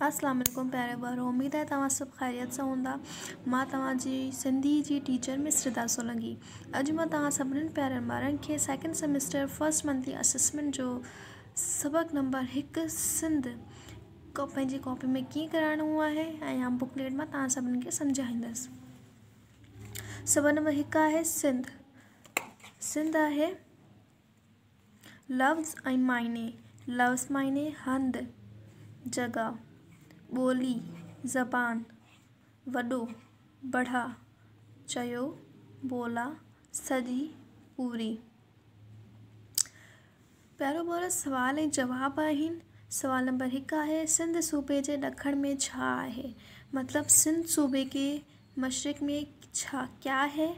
वालेकुम प्यारे ॿारो उमेदु आहे तव्हां सभु ख़ैरियत सां हूंदा माँ तव्हांजी सिंधी जी टीचर मिस सोलंकी अॼु माँ तव्हां सभिनीनि प्यारनि second semester first monthly assessment जो सबक़ नंबर हिकु सिंध को कॉपी में कीअं कराइणो आहे ऐं बुकलेट माँ तव्हां सभिनीनि खे सम्झाईंदसि। नंबर हिकु आहे सिंध। सिंध आहे लफ़्ज़ ऐं मायने। लफ़्ज़ मायने हंधि। जॻह ॿोली ज़बान वॾो बढ़ा चयो ॿोला सॼी पूरी। पहिरियों ॿार सवाल जवाब आहिनि। सवाल नंबर हिकु आहे, सिंध सूबे जे ॾखण में छा आहे? मतिलबु, सिंध सूबे के मशरिक़ में छा क्या है?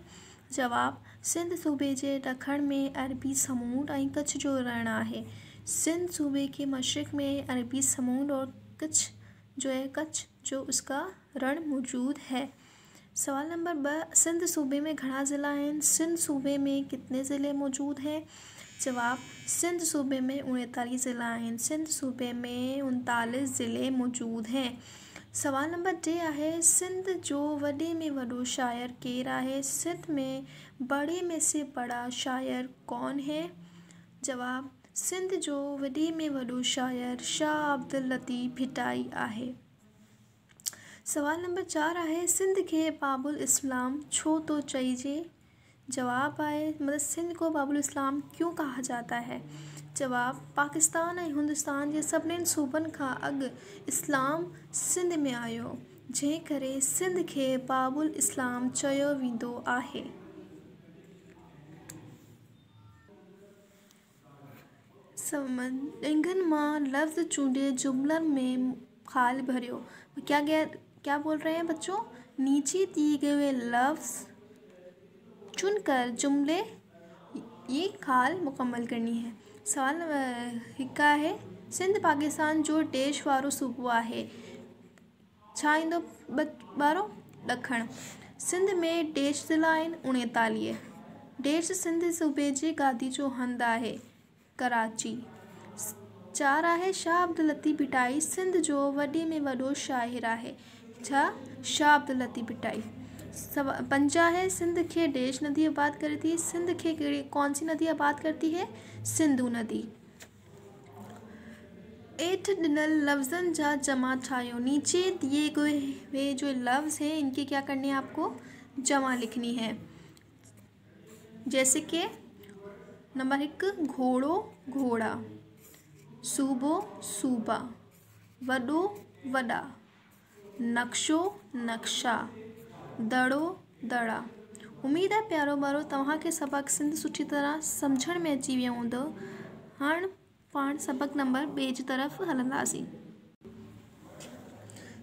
जवाब, सिंध सूबे जे ॾखण में अरबी समूंड कच्छ जो रण आहे। सिंध सूबे के मशरिक़ में अरबी समूंड और कच्छ जो है कच्छ, जो उसका रण मौजूद है। सवाल नंबर ब, सिंध सूबे में घना ज़िला आहिनि सिंध सूबे में कितने ज़िले मौजूद हैं? जवाब, सिंध सूबे में उनतालीस ज़िला आहिनि सिंध सूबे में उनतालीस ज़िले मौजूद हैं। सवाल नंबर टे है, सिंध जो वॾे में वॾो शायर केरु आहे सिंध में बड़े में से बड़ा शायर कौन है? जवाब सिंध जो वॾे में वॾो शायर शाह अब्दुल लतीफ़ भिटाई आहे। सवाल नंबर चारि आहे, सिंध खे बाबुल इस्लाम छो थो चइजे जवाब आहे मतिलबु सिंध को बाबुल इस्लाम क्यों कहा जाता है? जवाब, पाकिस्तान ऐं हिंदुस्तान जे सभिनीनि सूबनि खां अॻु इस्लाम सिंध में आयो, जंहिं करे सिंध खे बाबुल इस्लाम चयो वेंदो आहे। ॾिंगनि माँ लफ़्ज़ चूंडे जुमलनि में खाल भरियो। क्या गया, क्या बोल रहे हैं बच्चों? नीचे दिए गए लफ्ज़ चुनकर जुमले, ये खाल मुकम्मल करनी है। सवाल हिकु आहे सिंध, पाकिस्तान जो देश वारो सूबो आहे। छा ईंदो ॿारो ॾखण। सिंध में देश ज़िला आहिनि उणेतालीह। देश सिंध सूबे जे गादी जो हंधि आहे। कराची। चारि आहे शाह अब्दुल लतीफ़ भिटाई सिंध जो वॾे में वॾो शाइर आहे। छा? शाह अब्दुल लतीफ़ सवा, पंज आहे सिंध के देश नदी आबाद करे थी सिंध कहिड़ी, कौन सी नदी आबाद करती है? सिंधु नदी। हेठि ॾिनल लफ़्ज़नि जा जमा ठाहियो। नीचे दिए गए हुए जो लफ्ज़ हैं, इनके क्या करने हैं आपको? जमा लिखनी है। जैसे कि, नंबर एक, घोड़ो। घोड़ा। सूबो सूबा, वॾो वॾा, नक्शो नक्शा, दड़ो दड़ा। उमेदु आहे प्यारो ॿारो, तव्हांखे सबक़ु सिंध सुठी तरह सम्झण में अची वियो हूंदो। हाणे पाण सबक़ु नंबर ॿिए जी तरफ़ हलंदासीं।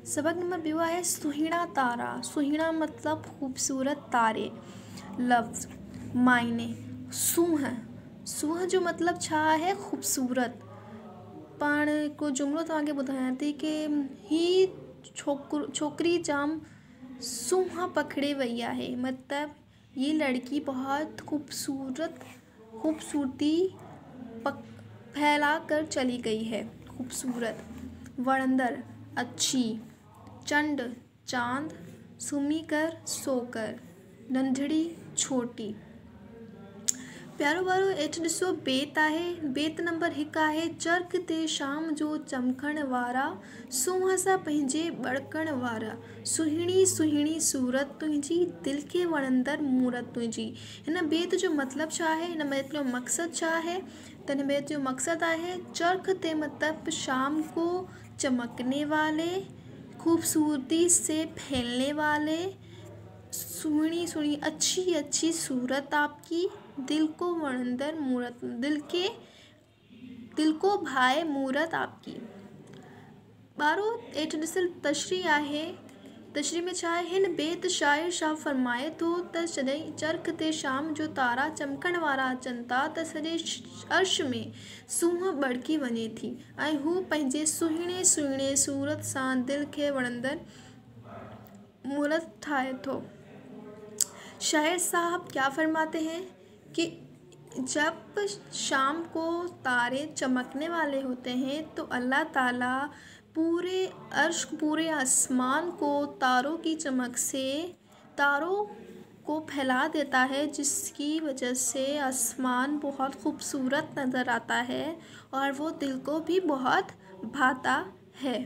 सबक़ु नंबर ॿियो आहे सुहिणा तारा। सुहिणा मतिलबु ख़ूबसूरत तारे, लफ़्ज़, मायने, सूंहं। सूंहं जो मतलब छा आहे ख़ूबसूरत। पाण हिकु जुमिलो तव्हांखे ॿुधायां थी की ही छोकिरो, छोकिरी जाम सूंहं पकड़े वई आहे मतिलबु ये लड़की बहुत खूबसूरत, खूबसूरती पक, फैला कर चली गई है। खूबसूरत, वणंदर, अच्छी, चंड, चाँद सुमी कर सोकर, नंढड़ी, छोटी। प्यारो वारो हेठि ॾिसो बेत आहे, बेत नंबर हिकु आहे चर्ख ते शाम जो चमकण वारा, सूंहं सां पंहिंजे बड़कण वारा। सुहिणी सुहिणी सूरत तुंहिंजी, दिलि खे वणंदड़ मूरत तुंहिंजी। हिन बेत जो मतिलबु छा आहे? हिन बेत जो मक़सदु छा आहे? त हिन बेत जो मक़सदु आहे चर्ख ते मतिलबु शाम को चमकने वाले, खूबसूरती से फैलने वाले सुहिणी सुहिणी अच्छी अच्छी सूरत आपकी। दिल को वणंदड़ मूरत, दिल के, दिल को भाए मूरत आपकी। हेठि ॾिसल तशरी आहे, तशरी में छा हिन बेत शायर शाह फ़रमाए, त जॾहिं चर्ख ते शाम जो तारा चमकण वारा अचनि था त सॼे अर्श में सूंहं बड़की वञे थी। ऐं हू पंहिंजे सुहिणे सुहिणे सूरत सां दिलि खे वणंदड़ मूरत ठाहे थो। शायर साहब क्या फरमाते हैं कि जब शाम को तारे चमकने वाले होते हैं तो अल्लाह ताला पूरे अर्श, पूरे आसमान को तारों की चमक से तारों को फैला देता है, जिसकी वजह से आसमान बहुत खूबसूरत नज़र आता है और वो दिल को भी बहुत भाता है।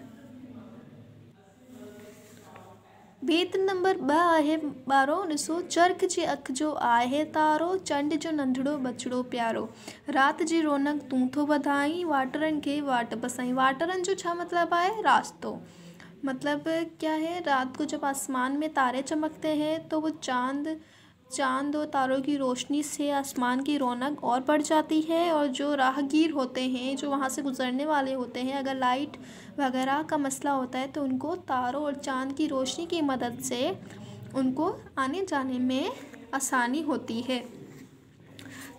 बेत नंबर ब है बारो, ॾिसो चरख जी अख जो आहे तारो, चंड जो नंढड़ो बचड़ो प्यारो। रात जी रौनक तू थो वधाई, वाटरनि के वाट बसाई। वाटरनि जो छा मतिलबु आहे? रास्तो। मतलब क्या है? रात को जब आसमान में तारे चमकते हैं तो वो चाँद चाँद और तारों की रोशनी से आसमान की रौनक और बढ़ जाती है और जो राहगीर होते हैं, जो वहाँ से गुज़रने वाले होते हैं, अगर लाइट वगैरह का मसला होता है तो उनको तारों और चाँद की रोशनी की मदद से उनको आने जाने में आसानी होती है।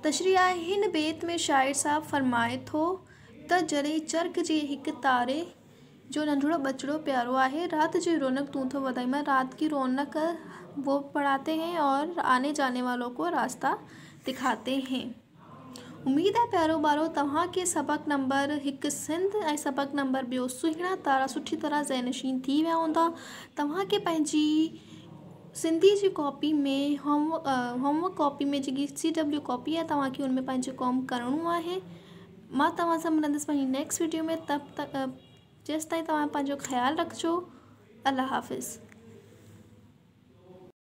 तशरी हिन बेत में शायर साहब फरमाए, थो त जॾहिं चर्क जे हिकु तारे, जो नंढड़ो बचड़ो प्यारो आहे, रात जी रौनक तू तो वधाई मैं रात की रौनक वो पढ़ाते हैं और आने जाने वालों को रास्ता दिखाते हैं। उम्मीद है प्यारो ॿारो तव्हांखे सबक नंबर हिकु सिंध ऐं सबक नंबर ॿियो सुहिणा तारा सुठी तरह ज़हनशीन थी विया हूंदा। तव्हांखे सिंधी जी कॉपी में होम होमवर्क कॉपी में जेकी सी डब्ल्यू कॉपी आहे तव्हांखे हुन में कमु करिणो आहे। माँ तव्हां सां नेक्स्ट वीडियो में, तब तक जेसिताईं तव्हां पंहिंजो ख़्यालु रखिजो। अलाह हाफ़िज़।